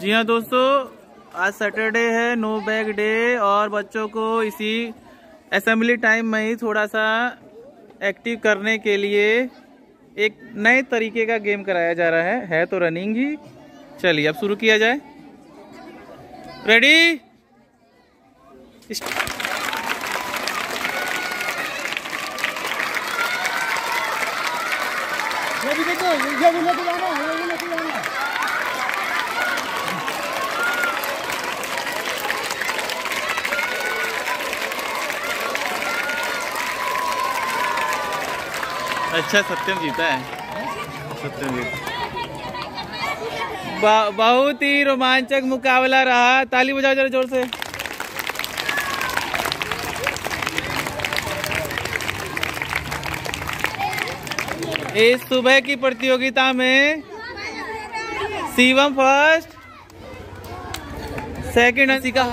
जी हाँ दोस्तों, आज सैटरडे है नो बैग डे और बच्चों को इसी असेंबली टाइम में ही थोड़ा सा एक्टिव करने के लिए एक नए तरीके का गेम कराया जा रहा है। है तो रनिंग ही। चलिए, अब शुरू किया जाए। रेडी देखो, ये भी लेके जाना ये भी लेके जाना अच्छा सत्यम जीता है। सत्यम जीता। बहुत ही रोमांचक मुकाबला रहा। ताली बजाओ जरा ज़ोर से। इस सुबह की प्रतियोगिता में शिवम फ़र्स्ट सेकंड का